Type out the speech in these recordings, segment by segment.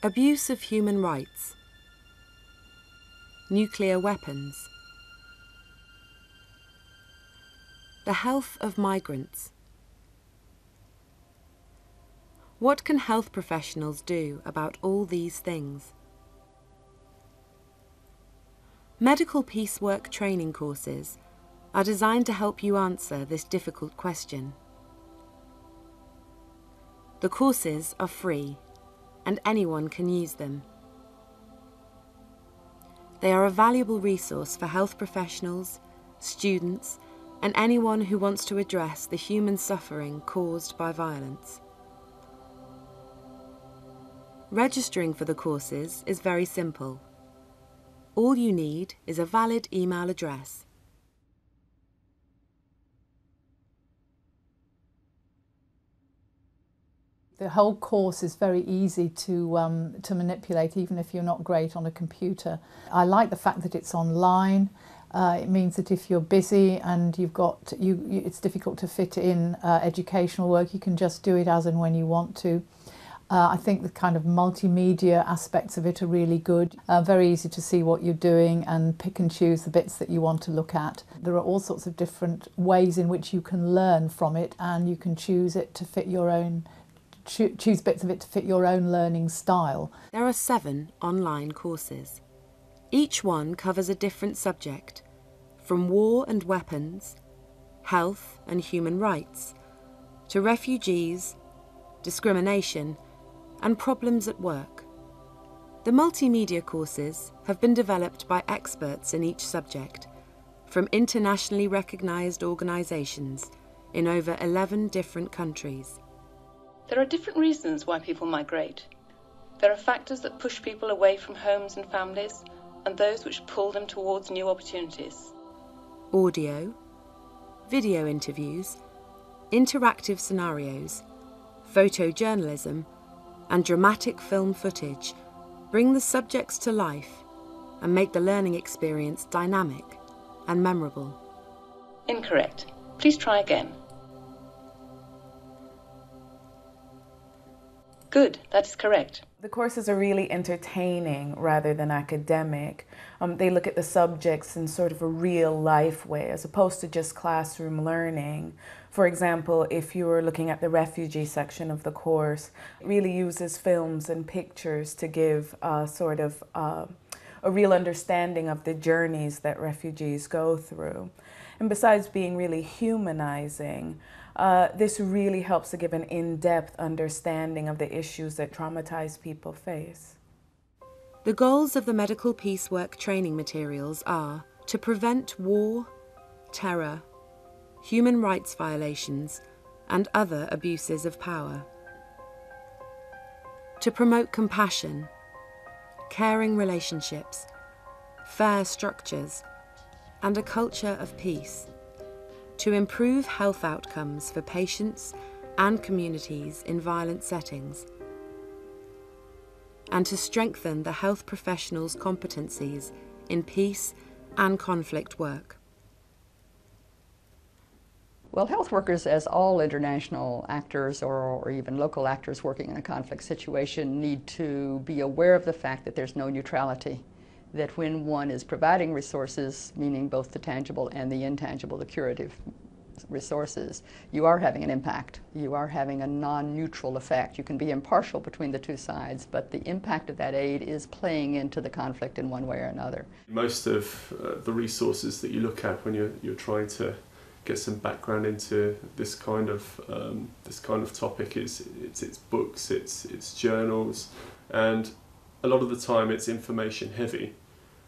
Abuse of human rights. Nuclear weapons. The health of migrants. What can health professionals do about all these things? Medical Peace Work training courses are designed to help you answer this difficult question. The courses are free and anyone can use them. They are a valuable resource for health professionals, students, and anyone who wants to address the human suffering caused by violence. Registering for the courses is very simple. All you need is a valid email address. The whole course is very easy to, um, to manipulate even if you're not great on a computer. I like the fact that it's online. Uh, it means that if you're busy and you've got, you, you it's difficult to fit in uh, educational work, you can just do it as and when you want to. Uh, I think the kind of multimedia aspects of it are really good. Uh, very easy to see what you're doing and pick and choose the bits that you want to look at. There are all sorts of different ways in which you can learn from it and you can choose it to fit your own cho choose bits of it to fit your own learning style. There are seven online courses. Each one covers a different subject, from war and weapons, health and human rights, to refugees, discrimination, and problems at work. The multimedia courses have been developed by experts in each subject, from internationally recognised organisations in over 11 different countries. There are different reasons why people migrate. There are factors that push people away from homes and families, and those which pull them towards new opportunities. Audio, video interviews, interactive scenarios, photojournalism, and dramatic film footage bring the subjects to life and make the learning experience dynamic and memorable. Incorrect. Please try again. Good, that is correct. The courses are really entertaining rather than academic. Um, they look at the subjects in sort of a real life way as opposed to just classroom learning. For example, if you were looking at the refugee section of the course, it really uses films and pictures to give sort of uh, a real understanding of the journeys that refugees go through. And besides being really humanizing, uh, this really helps to give an in-depth understanding of the issues that traumatized people face. The goals of the medical Peace Work training materials are to prevent war, terror, human rights violations, and other abuses of power. To promote compassion, caring relationships, fair structures, and a culture of peace to improve health outcomes for patients and communities in violent settings, and to strengthen the health professionals' competencies in peace and conflict work. Well, health workers, as all international actors or, or, even local actors working in a conflict situation, need to be aware of the fact that there's no neutrality that when one is providing resources, meaning both the tangible and the intangible, the curative resources, you are having an impact. You are having a non-neutral effect. You can be impartial between the two sides, but the impact of that aid is playing into the conflict in one way or another. Most of uh, the resources that you look at when you're, you're trying to get some background into this kind of um, this kind of topic is it's, it's books, it's, it's journals, and a lot of the time it's information heavy.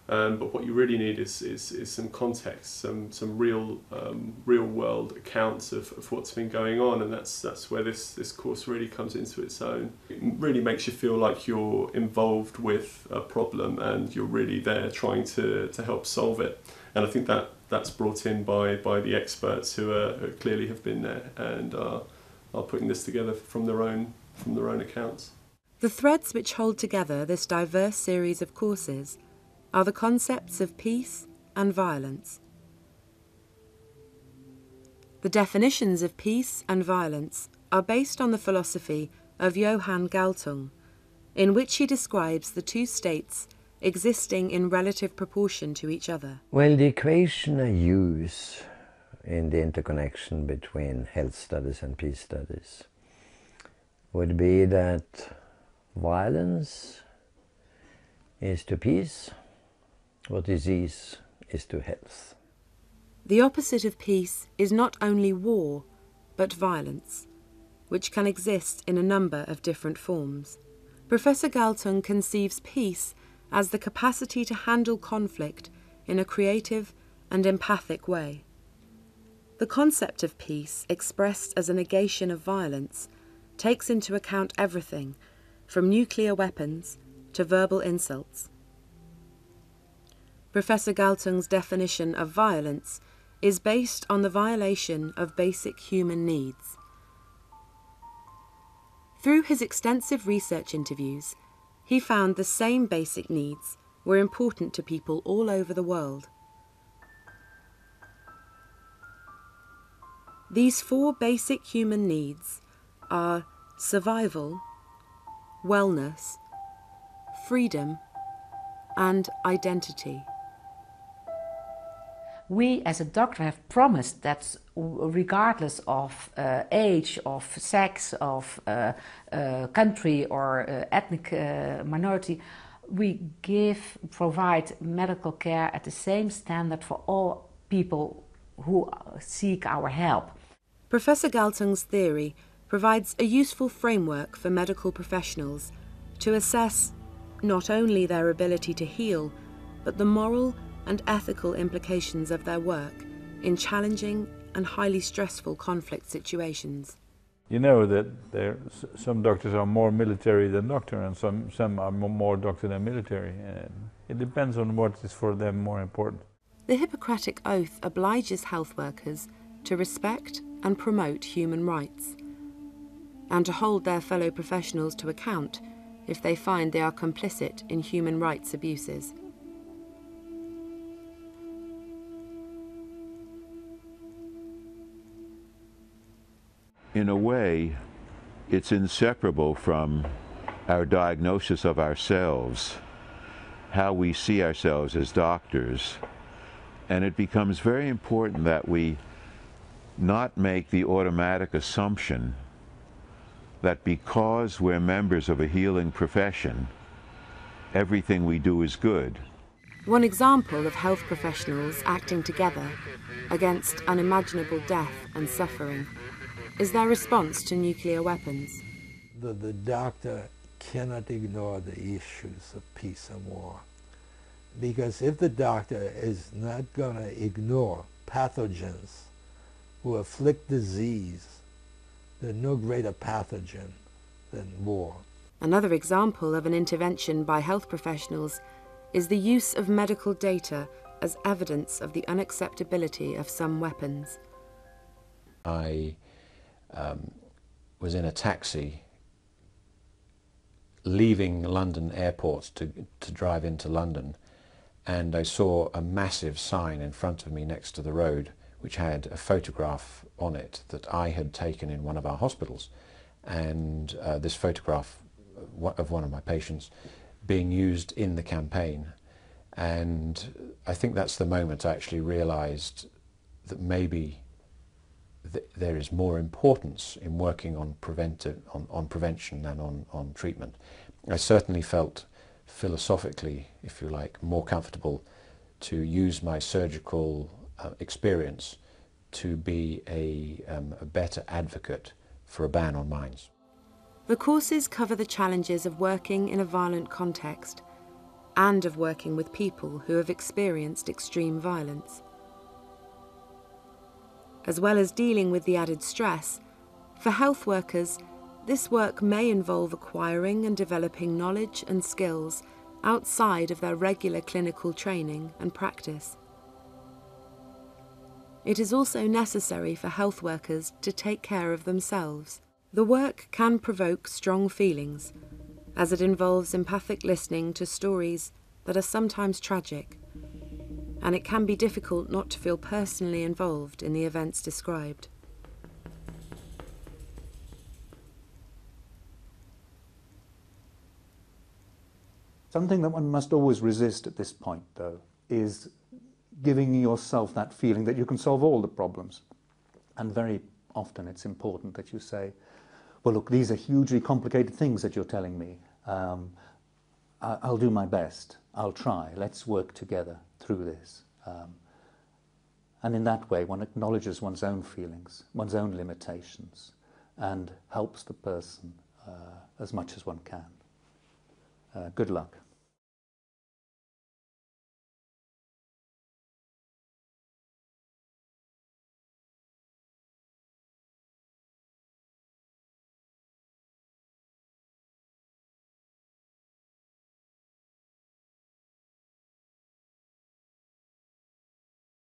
Um, but what you really need is, is, is some context, some, some real, um, real world accounts of, of what's been going on, and that's, that's where this, this course really comes into its own. It really makes you feel like you're involved with a problem and you're really there trying to, to help solve it. And I think that that's brought in by, by the experts who, are, who clearly have been there and are, are putting this together from their own, from their own accounts. The threads which hold together this diverse series of courses are the concepts of peace and violence. The definitions of peace and violence are based on the philosophy of Johan Galtung, in which he describes the two states existing in relative proportion to each other. Well, the equation I use in the interconnection between health studies and peace studies would be that violence is to peace what disease is to health. The opposite of peace is not only war, but violence, which can exist in a number of different forms. Professor Galtung conceives peace as the capacity to handle conflict in a creative and empathic way. The concept of peace, expressed as a negation of violence, takes into account everything from nuclear weapons to verbal insults. Professor Galtung's definition of violence is based on the violation of basic human needs. Through his extensive research interviews, he found the same basic needs were important to people all over the world. These four basic human needs are survival, wellness, freedom, and identity. We, as a doctor, have promised that regardless of uh, age, of sex, of uh, uh, country or uh, ethnic uh, minority, we give, provide medical care at the same standard for all people who seek our help. Professor Galtung's theory provides a useful framework for medical professionals to assess not only their ability to heal, but the moral and ethical implications of their work in challenging and highly stressful conflict situations. You know that there, some doctors are more military than doctor, and some, some are more doctor than military. And it depends on what is for them more important. The Hippocratic Oath obliges health workers to respect and promote human rights, and to hold their fellow professionals to account if they find they are complicit in human rights abuses. in a way, it's inseparable from our diagnosis of ourselves, how we see ourselves as doctors. And it becomes very important that we not make the automatic assumption that because we're members of a healing profession, everything we do is good. One example of health professionals acting together against unimaginable death and suffering is their response to nuclear weapons. The, the doctor cannot ignore the issues of peace and war. Because if the doctor is not going to ignore pathogens who afflict disease, there's no greater pathogen than war. Another example of an intervention by health professionals is the use of medical data as evidence of the unacceptability of some weapons. I um, was in a taxi leaving London airport to, to drive into London and I saw a massive sign in front of me next to the road which had a photograph on it that I had taken in one of our hospitals and uh, this photograph of one of my patients being used in the campaign and I think that's the moment I actually realized that maybe th there is more importance in working on, on, on prevention than on, on treatment. I certainly felt philosophically, if you like, more comfortable to use my surgical uh, experience to be a, um, a better advocate for a ban on mines. The courses cover the challenges of working in a violent context and of working with people who have experienced extreme violence as well as dealing with the added stress, for health workers, this work may involve acquiring and developing knowledge and skills outside of their regular clinical training and practice. It is also necessary for health workers to take care of themselves. The work can provoke strong feelings, as it involves empathic listening to stories that are sometimes tragic and it can be difficult not to feel personally involved in the events described. Something that one must always resist at this point, though, is giving yourself that feeling that you can solve all the problems. And very often it's important that you say, well, look, these are hugely complicated things that you're telling me. Um, I'll do my best. I'll try. Let's work together through this. Um, and in that way, one acknowledges one's own feelings, one's own limitations, and helps the person uh, as much as one can. Uh, good luck.